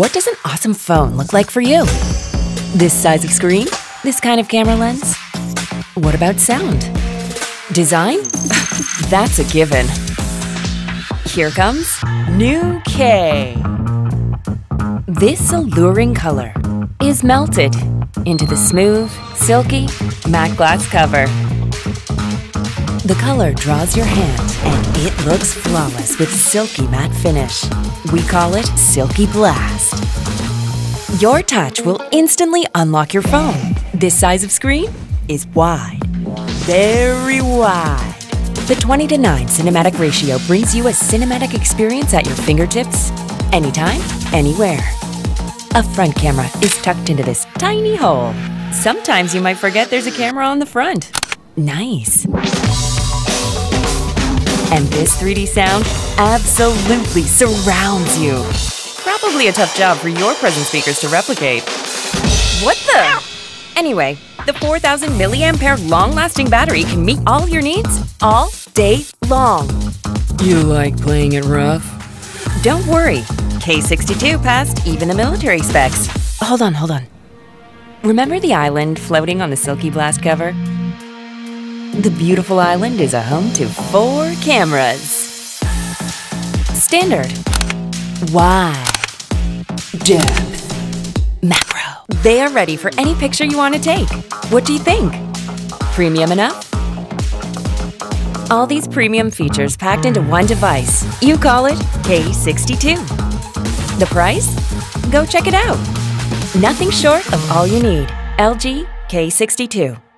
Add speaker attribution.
Speaker 1: What does an awesome phone look like for you? This size of screen? This kind of camera lens? What about sound? Design? That's a given. Here comes New K. This alluring color is melted into the smooth, silky, matte glass cover. The color draws your hand and it looks flawless with silky matte finish. We call it Silky Blast. Your touch will instantly unlock your phone. This size of screen is wide, very wide. The 20 to 9 cinematic ratio brings you a cinematic experience at your fingertips, anytime, anywhere. A front camera is tucked into this tiny hole. Sometimes you might forget there's a camera on the front. Nice. And this 3D sound absolutely surrounds you. Probably a tough job for your present speakers to replicate. What the? Anyway, the 4000 milliampere long-lasting battery can meet all your needs all day long.
Speaker 2: You like playing it rough?
Speaker 1: Don't worry, K62 passed even the military specs. Hold on, hold on. Remember the island floating on the Silky Blast cover? The beautiful island is a home to four cameras. Standard, wide, depth, macro. They are ready for any picture you want to take. What do you think? Premium enough? All these premium features packed into one device. You call it K62. The price? Go check it out. Nothing short of all you need. LG K62.